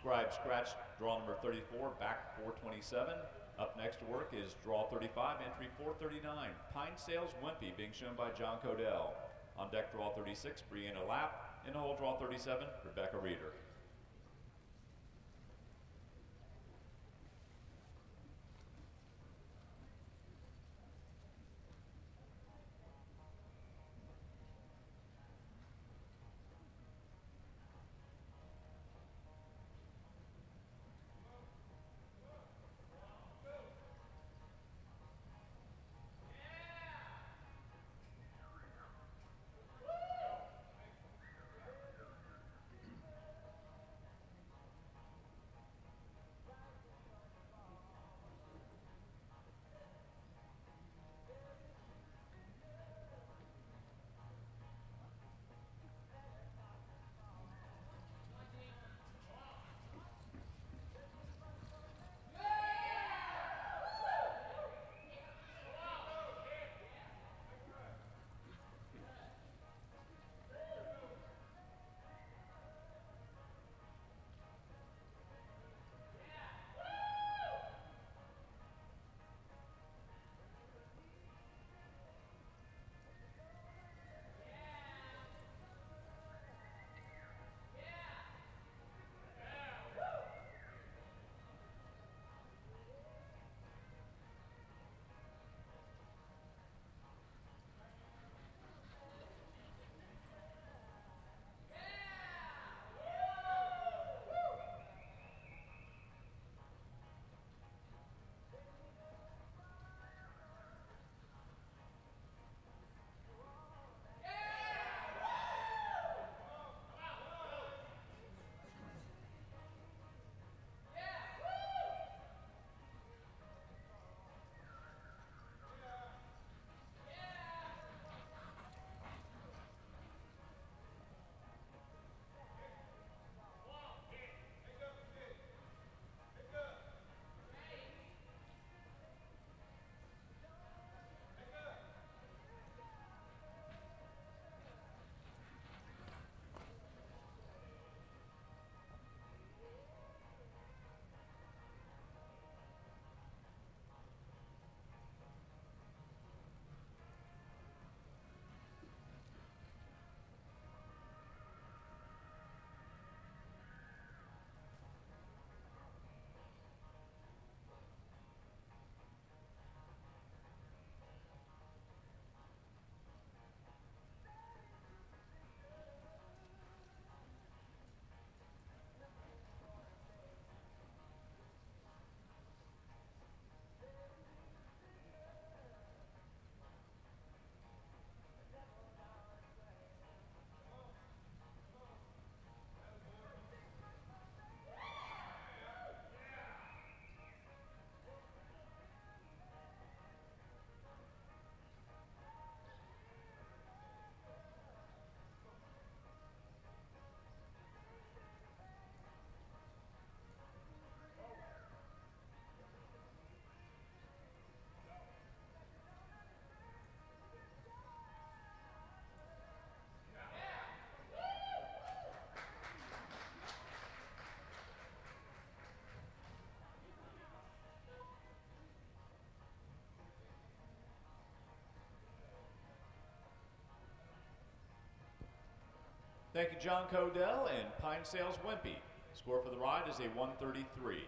Scribe Scratch, draw number 34, back 427. Up next to work is draw 35, entry 439. Pinesails Wimpy being shown by John Codell. On deck, draw 36, Brianna Lapp. In the hole, draw 37, Rebecca Reeder. Thank you, John Codell and Pinesails Wimpy. Score for the ride is a 133.